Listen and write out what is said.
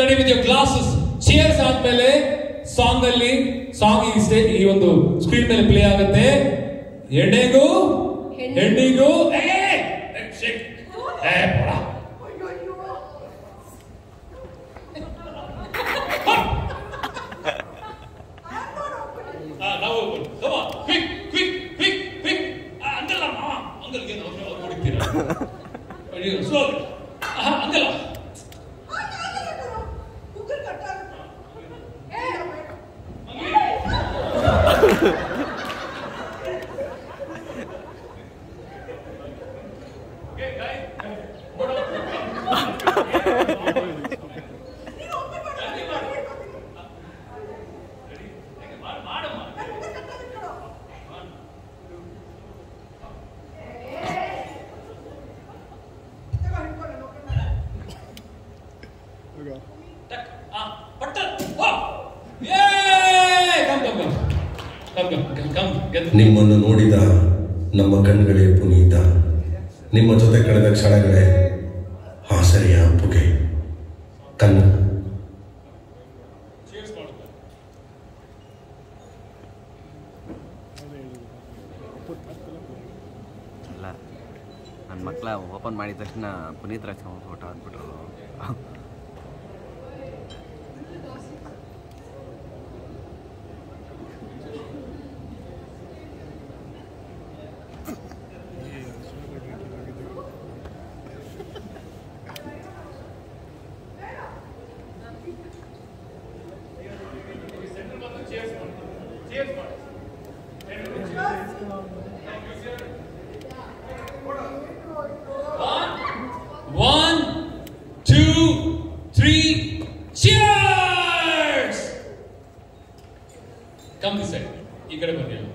Ready with your glasses chairs ಆದ್ಮೇಲೆ song ಅಲ್ಲಿ song ಈ ಸ್ಟೇಜ್ ಈ ಒಂದು ಸ್ಕ್ರೀನ್ ಮೇಲೆ ಪ್ಲೇ ಆಗುತ್ತೆ. ಎಣ್ಣೆಗೂ ಹೆಣ್ಣು. ಹೆಣ್ಣಿಗೂ ha ನಾವು ಮಾವ, ಅವ್ರು- ಅವ್ರು ಹೊಡಿತೀರಾ? 아, 버튼! 와! 예! 감사합니다. ನಿಮ್ಮನ್ನು ನೋಡಿದ ನಮ್ಮ ಕಣ್ಗಳೇ ಪುನೀತ. ನಿಮ್ಮ ಜೊತೆ ಕಳೆದ ಕ್ಷಣಗಳೇ ಆಸರೆಯ ಅಪ್ಪುಗೆ ಕಣ್ಣು ನನ್ನ ಮಕ್ಕಳ ಓಪನ್ ಮಾಡಿದ ತಕ್ಷಣ ಪುನೀತ್ ರಾಜ್ಕುಮಾರ್ ಫೋಟೋ ಅಂದ್ಬಿಟ್ರು One, two, three, cheers! Come this side. You gotta go here.